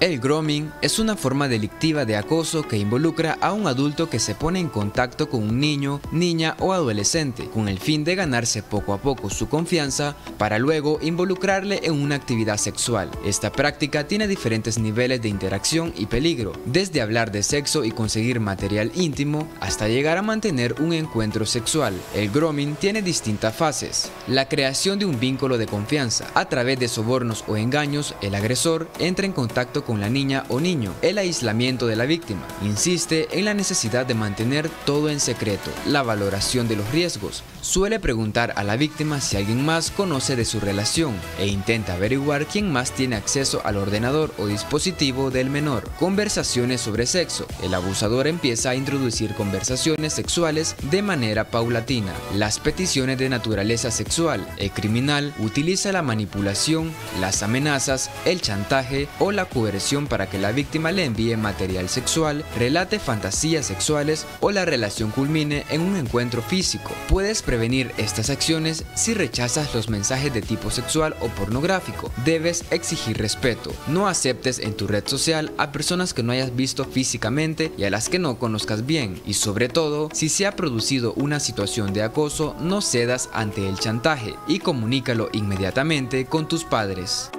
El grooming es una forma delictiva de acoso que involucra a un adulto que se pone en contacto con un niño, niña o adolescente con el fin de ganarse poco a poco su confianza para luego involucrarle en una actividad sexual. Esta práctica tiene diferentes niveles de interacción y peligro, desde hablar de sexo y conseguir material íntimo hasta llegar a mantener un encuentro sexual. El grooming tiene distintas fases. La creación de un vínculo de confianza. A través de sobornos o engaños, el agresor entra en contacto con la niña o niño, el aislamiento de la víctima. Insiste en la necesidad de mantener todo en secreto, la valoración de los riesgos. Suele preguntar a la víctima si alguien más conoce de su relación e intenta averiguar quién más tiene acceso al ordenador o dispositivo del menor. Conversaciones sobre sexo. El abusador empieza a introducir conversaciones sexuales de manera paulatina. Las peticiones de naturaleza sexual. El criminal utiliza la manipulación, las amenazas, el chantaje o la coerción para que la víctima le envíe material sexual, relate fantasías sexuales o la relación culmine en un encuentro físico. Puedes prevenir estas acciones si rechazas los mensajes de tipo sexual o pornográfico. Debes exigir respeto. No aceptes en tu red social a personas que no hayas visto físicamente y a las que no conozcas bien. Y sobre todo, si se ha producido una situación de acoso, no cedas ante el chantaje y comunícalo inmediatamente con tus padres.